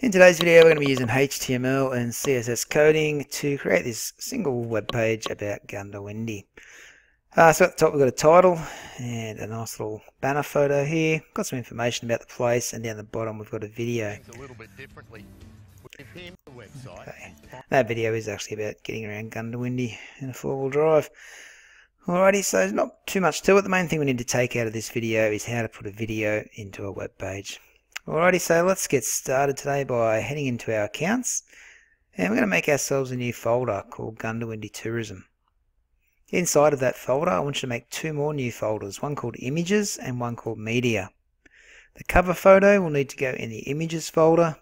In today's video we're going to be using HTML and CSS coding to create this single web page about Goondiwindi. Uh, so at the top we've got a title and a nice little banner photo here. Got some information about the place and down the bottom we've got a video. Okay. That video is actually about getting around Goondiwindi in a four-wheel drive. Alrighty, so there's not too much to it. The main thing we need to take out of this video is how to put a video into a web page. Alrighty, so let's get started today by heading into our accounts. And we're going to make ourselves a new folder called Goondiwindi Tourism. Inside of that folder, I want you to make two more new folders, one called Images and one called Media. The cover photo will need to go in the Images folder,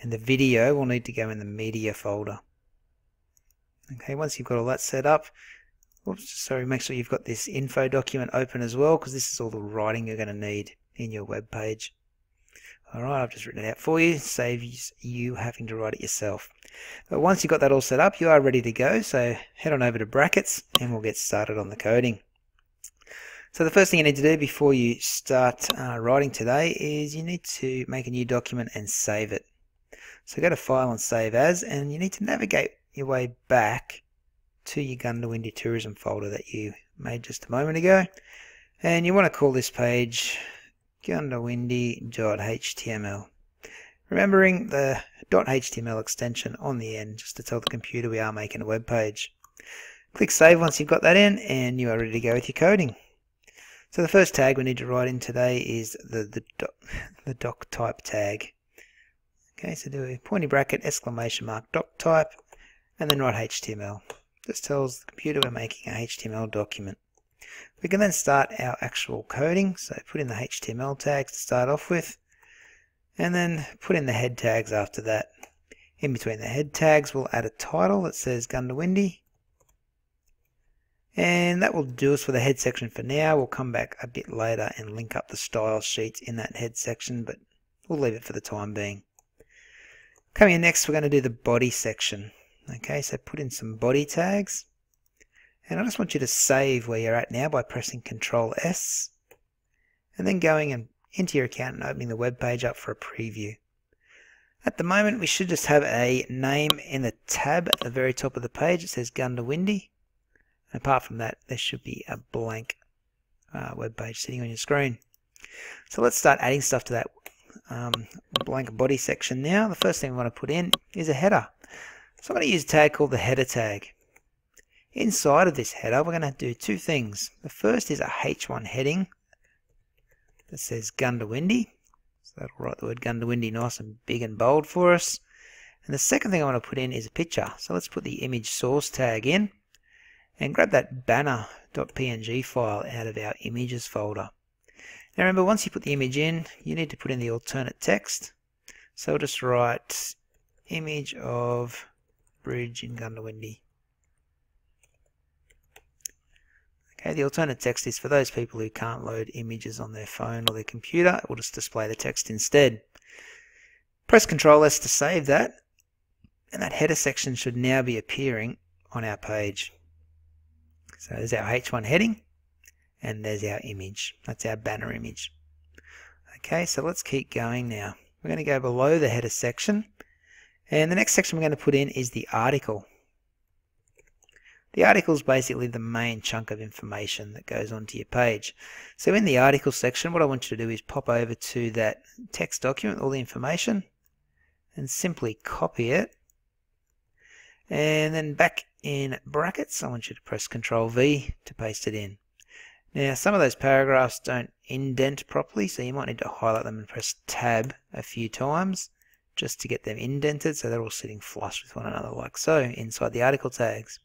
and the video will need to go in the Media folder. Okay, once you've got all that set up, oops, sorry, make sure you've got this info document open as well, because this is all the writing you're going to need in your web page. Alright, I've just written it out for you, saves you having to write it yourself. But once you've got that all set up, you are ready to go, so head on over to brackets and we'll get started on the coding. So the first thing you need to do before you start uh, writing today is you need to make a new document and save it. So go to File and Save As, and you need to navigate your way back to your Goondiwindi Tourism folder that you made just a moment ago. And you want to call this page goondiwindi.html. Remembering the .html extension on the end just to tell the computer we are making a web page. Click save once you've got that in and you are ready to go with your coding. So the first tag we need to write in today is the, the, doc, the doc type tag. Okay, so do a pointy bracket, exclamation mark, doc type, and then write HTML. This tells the computer we're making a HTML document. We can then start our actual coding, so put in the HTML tags to start off with, and then put in the head tags after that. In between the head tags, we'll add a title that says Goondiwindi, and that will do us for the head section for now. We'll come back a bit later and link up the style sheets in that head section, but we'll leave it for the time being. Coming in next, we're going to do the body section. Okay, so put in some body tags. And I just want you to save where you're at now by pressing Control S and then going and into your account and opening the web page up for a preview. At the moment we should just have a name in the tab at the very top of the page. It says Goondiwindi. Apart from that there should be a blank uh, web page sitting on your screen. So let's start adding stuff to that um, blank body section now. The first thing we want to put in is a header. So I'm going to use a tag called the header tag. Inside of this header, we're going to do two things. The first is a H1 heading that says Goondiwindi. So that'll write the word Goondiwindi nice and big and bold for us. And the second thing I want to put in is a picture. So let's put the image source tag in and grab that banner.png file out of our images folder. Now remember, once you put the image in, you need to put in the alternate text. So we'll just write image of bridge in Goondiwindi. Okay, the alternate text is for those people who can't load images on their phone or their computer. It will just display the text instead. Press Ctrl S to save that, and that header section should now be appearing on our page. So there's our H1 heading, and there's our image. That's our banner image. Okay, so let's keep going now. We're going to go below the header section, and the next section we're going to put in is the article. The article is basically the main chunk of information that goes onto your page. So in the article section, what I want you to do is pop over to that text document, all the information, and simply copy it. And then back in brackets, I want you to press Control V to paste it in. Now, some of those paragraphs don't indent properly, so you might need to highlight them and press Tab a few times just to get them indented so they're all sitting flush with one another like so inside the article tags.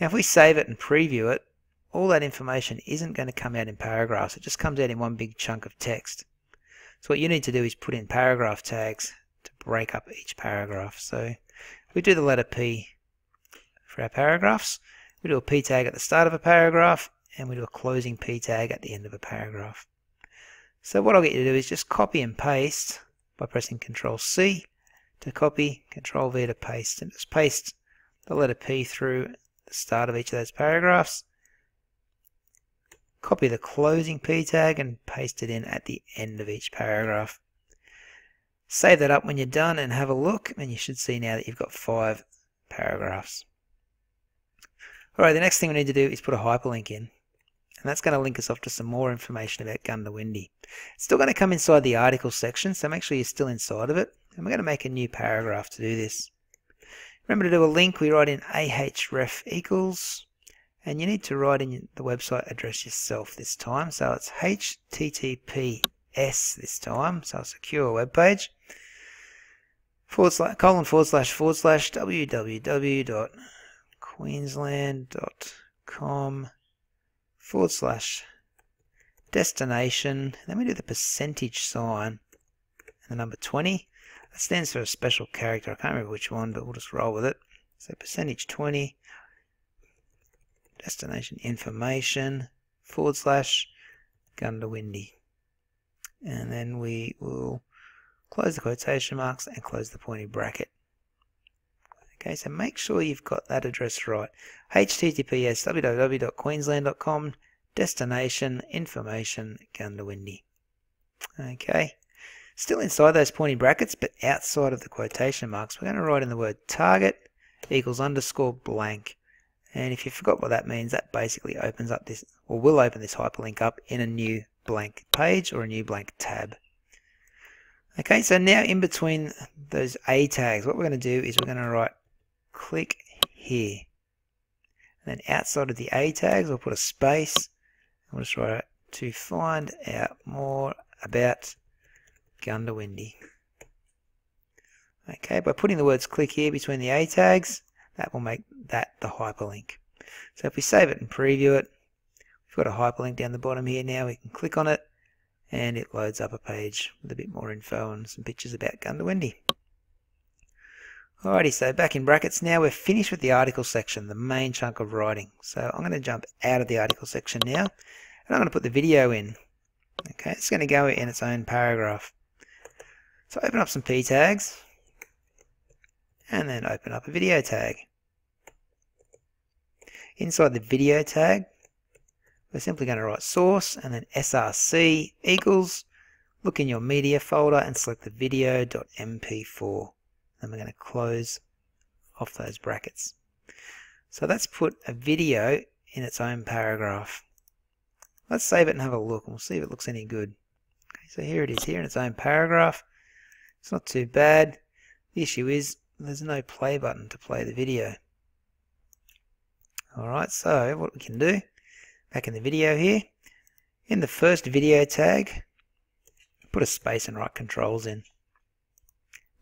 Now if we save it and preview it, all that information isn't going to come out in paragraphs. It just comes out in one big chunk of text. So what you need to do is put in paragraph tags to break up each paragraph. So we do the letter P for our paragraphs. We do a P tag at the start of a paragraph and we do a closing P tag at the end of a paragraph. So what I'll get you to do is just copy and paste by pressing Control C to copy, Control V to paste, and just paste the letter P through the start of each of those paragraphs. Copy the closing p tag and paste it in at the end of each paragraph. Save that up when you're done and have a look, and you should see now that you've got five paragraphs. Alright, the next thing we need to do is put a hyperlink in. And that's going to link us off to some more information about Goondiwindi. It's still going to come inside the article section, so make sure you're still inside of it. And we're going to make a new paragraph to do this. Remember to do a link, we write in ahref equals, and you need to write in the website address yourself this time. So it's https this time, so a secure web page. Forward slash, colon forward slash forward slash www.queensland.com forward slash destination. Then we do the percentage sign and the number 20. That stands for a special character. I can't remember which one, but we'll just roll with it. So percentage 20, destination information, forward slash Goondiwindi. And then we will close the quotation marks and close the pointy bracket. Okay, so make sure you've got that address right. https www.queensland.com destination information Goondiwindi. Okay. Still inside those pointy brackets, but outside of the quotation marks, we're going to write in the word target equals underscore blank. And if you forgot what that means, that basically opens up this, or will open this hyperlink up in a new blank page or a new blank tab. Okay, so now in between those A tags, what we're going to do is we're going to write click here. And then outside of the A tags, we'll put a space. We'll just write to find out more about Goondiwindi. Okay, by putting the words click here between the A tags, that will make that the hyperlink. So if we save it and preview it, we've got a hyperlink down the bottom here now. We can click on it and it loads up a page with a bit more info and some pictures about Goondiwindi. Alrighty, so back in brackets now, we're finished with the article section, the main chunk of writing. So I'm going to jump out of the article section now, and I'm going to put the video in. Okay, it's going to go in its own paragraph. So open up some p tags, and then open up a video tag. Inside the video tag, we're simply going to write source and then src equals, look in your media folder and select the video.mp4. Then we're going to close off those brackets. So let's put a video in its own paragraph. Let's save it and have a look and we'll see if it looks any good. Okay, so here it is here in its own paragraph. It's not too bad. The issue is there's no play button to play the video. Alright, so what we can do, back in the video here, in the first video tag, put a space and write controls in.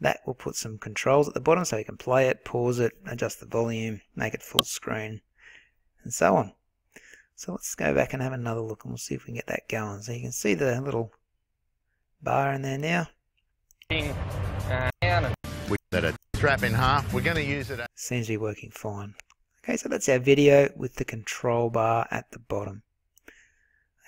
That will put some controls at the bottom so you can play it, pause it, adjust the volume, make it full screen, and so on. So let's go back and have another look and we'll see if we can get that going. So you can see the little bar in there now. We let it strap in half. We're going to use it. Seems to be working fine. Okay, so that's our video with the control bar at the bottom.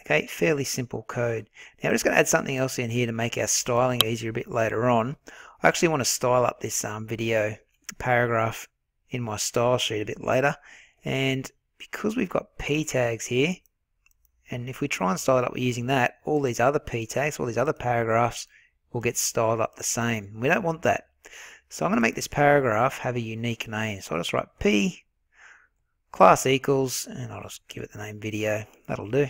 Okay, fairly simple code. Now we're just going to add something else in here to make our styling easier a bit later on. I actually want to style up this um, video paragraph in my style sheet a bit later. And because we've got p tags here, and if we try and style it up using that, all these other p tags, all these other paragraphs will get styled up the same. We don't want that. So I'm going to make this paragraph have a unique name. So I'll just write p class equals, and I'll just give it the name video. That'll do.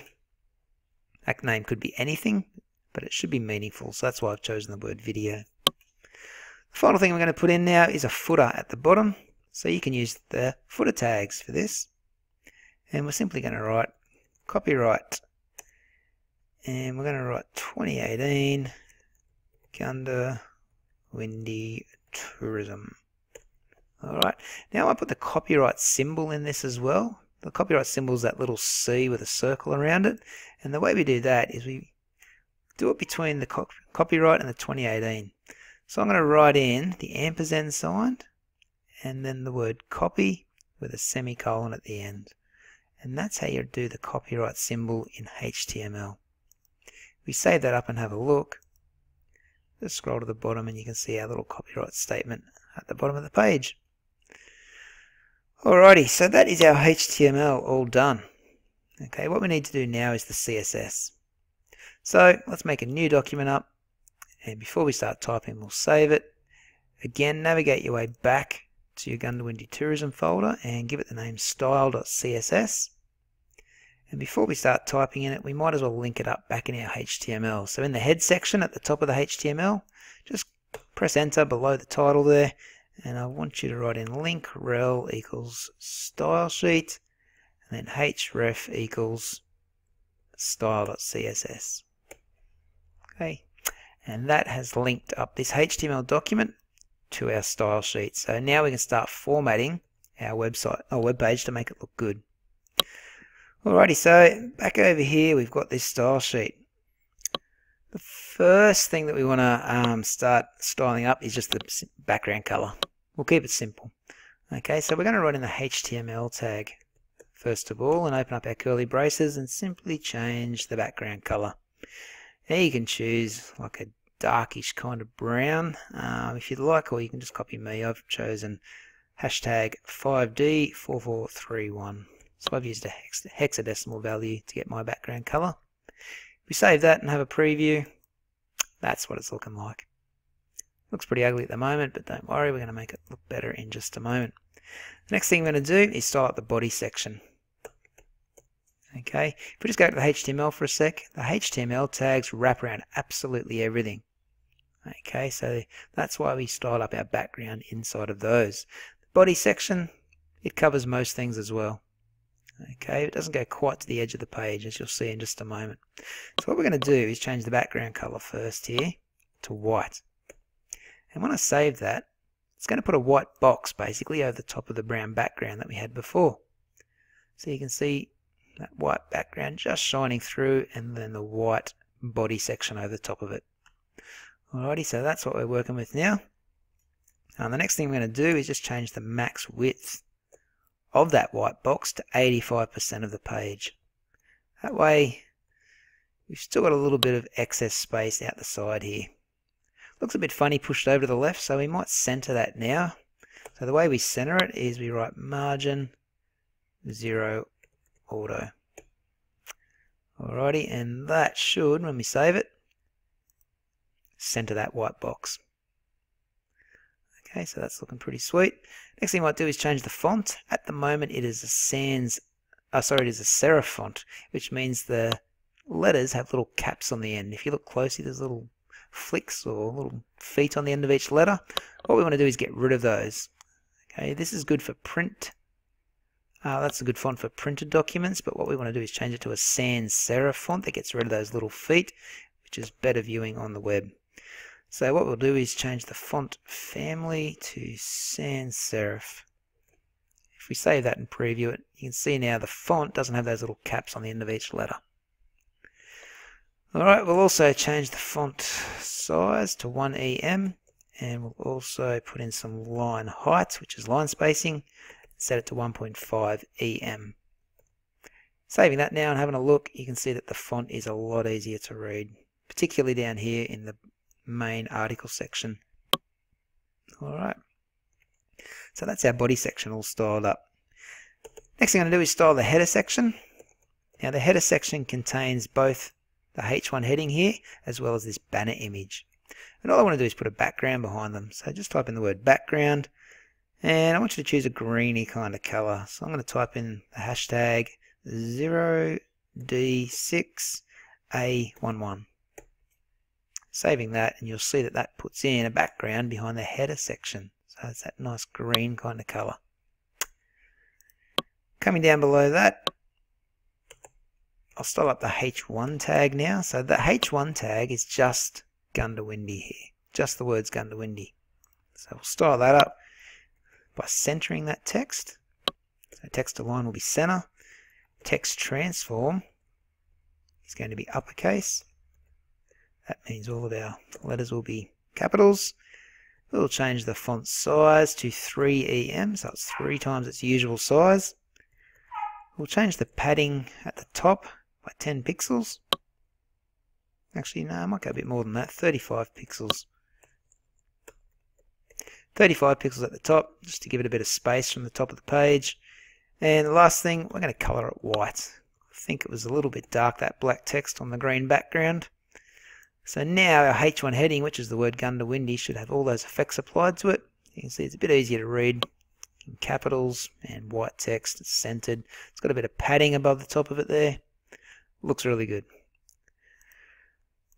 That name could be anything, but it should be meaningful, so that's why I've chosen the word video. The final thing we're going to put in now is a footer at the bottom, so you can use the footer tags for this. And we're simply going to write copyright, and we're going to write 2018 Gunda Windy Tourism. Alright, now I put the copyright symbol in this as well. The copyright symbol is that little C with a circle around it. And the way we do that is we do it between the co copyright and the 2018. So I'm going to write in the ampersand sign and then the word copy with a semicolon at the end. And that's how you do the copyright symbol in HTML. We save that up and have a look. Just scroll to the bottom and you can see our little copyright statement at the bottom of the page. Alrighty, so that is our HTML all done. Okay, what we need to do now is the CSS. So let's make a new document up And before we start typing, we'll save it. Again, navigate your way back to your Goondiwindi Tourism folder and give it the name style.css. And before we start typing in it, we might as well link it up back in our HTML. So in the head section at the top of the HTML, just press enter below the title there. And I want you to write in link rel equals style sheet and then href equals style.css. Okay, and that has linked up this HTML document to our style sheet. So now we can start formatting our website, our web page to make it look good. Alrighty, so back over here we've got this style sheet. The first thing that we want to um, start styling up is just the background color. We'll keep it simple. Okay, so we're going to write in the HTML tag first of all and open up our curly braces and simply change the background color. Now you can choose like a darkish kind of brown um, if you'd like or you can just copy me. I've chosen hashtag 5D4431. So I've used a hex hexadecimal value to get my background color. If we save that and have a preview, that's what it's looking like. Looks pretty ugly at the moment, but don't worry, we're going to make it look better in just a moment. The next thing we're going to do is style up the body section. Okay, if we just go to the HTML for a sec, the HTML tags wrap around absolutely everything. Okay, so that's why we style up our background inside of those. The body section, it covers most things as well. Okay, it doesn't go quite to the edge of the page as you'll see in just a moment. So what we're going to do is change the background color first here to white. And when I save that, it's going to put a white box basically over the top of the brown background that we had before. So you can see that white background just shining through and then the white body section over the top of it. Alrighty, so that's what we're working with now. And the next thing we're going to do is just change the max width of that white box to 85% of the page. That way, we've still got a little bit of excess space out the side here. Looks a bit funny pushed over to the left, so we might center that now. So the way we center it is we write margin 0 auto. Alrighty, and that should, when we save it, center that white box. Okay, so that's looking pretty sweet. Next thing I might do is change the font. At the moment it is a sans, oh, sorry, it is a serif font, which means the letters have little caps on the end. If you look closely, there's little flicks or little feet on the end of each letter. What we want to do is get rid of those. Okay, this is good for print. Uh, that's a good font for printed documents, but what we want to do is change it to a sans serif font that gets rid of those little feet, which is better viewing on the web. So what we'll do is change the font family to sans serif. If we save that and preview it, you can see now the font doesn't have those little caps on the end of each letter. Alright, we'll also change the font size to 1em and we'll also put in some line height, which is line spacing, set it to 1.5 em. Saving that now and having a look, you can see that the font is a lot easier to read, particularly down here in the main article section. Alright, so that's our body section all styled up. Next thing I'm going to do is style the header section. Now the header section contains both the H1 heading here as well as this banner image. And all I want to do is put a background behind them. So just type in the word background and I want you to choose a greeny kind of color. So I'm going to type in the hashtag 0D6A11 saving that and you'll see that that puts in a background behind the header section. So it's that nice green kind of colour. Coming down below that, I'll style up the H1 tag now. So the H1 tag is just Goondiwindi here, just the words Goondiwindi. So we'll style that up by centering that text. So text align will be center. Text transform is going to be uppercase. That means all of our letters will be capitals. We'll change the font size to 3em, so it's three times its usual size. We'll change the padding at the top by 10 pixels. Actually, no, I might go a bit more than that, 35 pixels. 35 pixels at the top, just to give it a bit of space from the top of the page. And the last thing, we're going to color it white. I think it was a little bit dark, that black text on the green background. So now our H1 heading, which is the word Goondiwindi, should have all those effects applied to it. You can see it's a bit easier to read in capitals and white text. It's centered. It's got a bit of padding above the top of it there. Looks really good.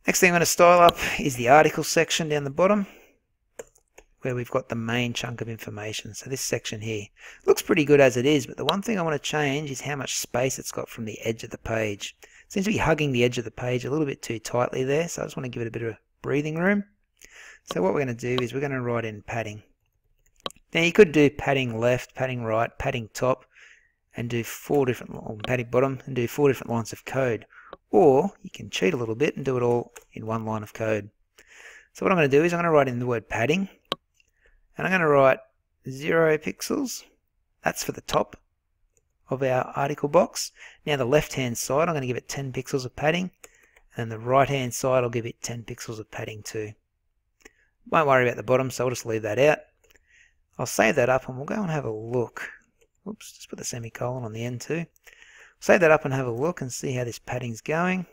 Next thing I'm going to style up is the article section down the bottom where we've got the main chunk of information. So this section here looks pretty good as it is, but the one thing I want to change is how much space it's got from the edge of the page. Seems to be hugging the edge of the page a little bit too tightly there, so I just want to give it a bit of breathing room. So what we're going to do is we're going to write in padding. Now you could do padding left, padding right, padding top, and do four different, padding bottom, and do four different lines of code. Or you can cheat a little bit and do it all in one line of code. So what I'm going to do is I'm going to write in the word padding, and I'm going to write 0 pixels. That's for the top of our article box. Now the left hand side, I'm going to give it 10 pixels of padding. And the right hand side, I'll give it 10 pixels of padding too. Won't worry about the bottom, so I'll just leave that out. I'll save that up and we'll go and have a look. Oops, just put the semicolon on the end too. Save that up and have a look and see how this padding's going.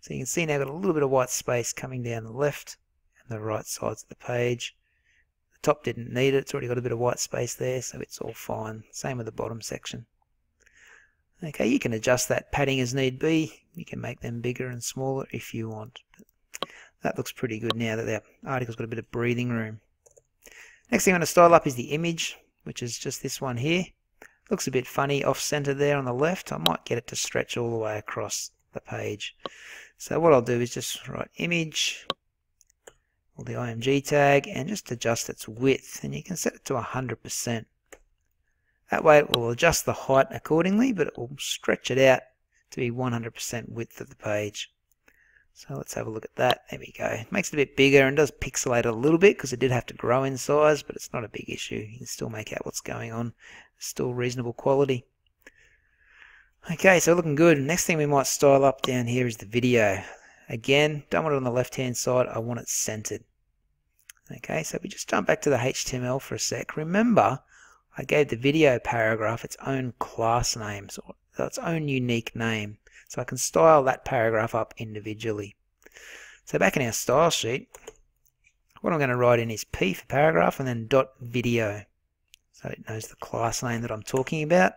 So you can see now I've got a little bit of white space coming down the left and the right sides of the page. The top didn't need it, it's already got a bit of white space there, so it's all fine. Same with the bottom section. Okay, you can adjust that padding as need be. You can make them bigger and smaller if you want. But that looks pretty good now that the article's got a bit of breathing room. Next thing I'm going to style up is the image, which is just this one here. Looks a bit funny off-center there on the left. I might get it to stretch all the way across the page. So what I'll do is just write image, or the IMG tag and just adjust its width and you can set it to 100%. That way it will adjust the height accordingly but it will stretch it out to be 100% width of the page. So let's have a look at that. There we go. It makes it a bit bigger and does pixelate a little bit because it did have to grow in size but it's not a big issue. You can still make out what's going on. It's still reasonable quality. Okay, so looking good. Next thing we might style up down here is the video. Again, don't want it on the left hand side, I want it centered. Okay, so we just jump back to the HTML for a sec. Remember, I gave the video paragraph its own class name, so its own unique name. So I can style that paragraph up individually. So back in our style sheet, what I'm going to write in is P for paragraph and then dot video. So it knows the class name that I'm talking about.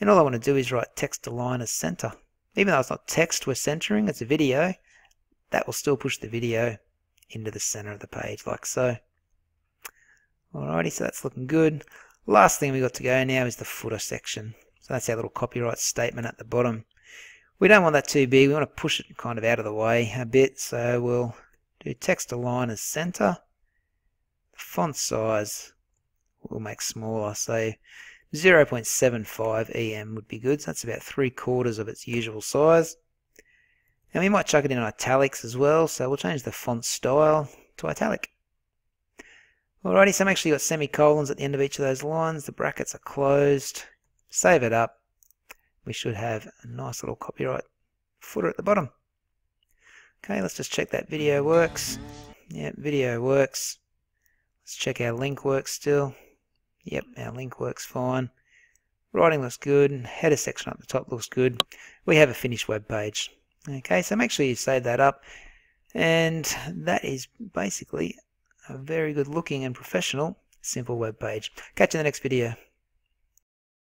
And all I want to do is write text align as center. Even though it's not text we're centering, it's a video, that will still push the video into the center of the page like so. Alrighty, so that's looking good. Last thing we got to go now is the footer section. So that's our little copyright statement at the bottom. We don't want that too big. We want to push it kind of out of the way a bit. So we'll do text align as center. The font size we'll make smaller. So 0.75 EM would be good. So that's about three quarters of its usual size. And we might chuck it in italics as well. So we'll change the font style to italic. Alrighty, so sure you've got semicolons at the end of each of those lines. The brackets are closed. Save it up. We should have a nice little copyright footer at the bottom. Okay, let's just check that video works. Yeah, video works. Let's check our link works still. Yep, our link works fine. Writing looks good. Header section up the top looks good. We have a finished web page. Okay, so make sure you save that up. And that is basically very good looking and professional simple web page. Catch you in the next video.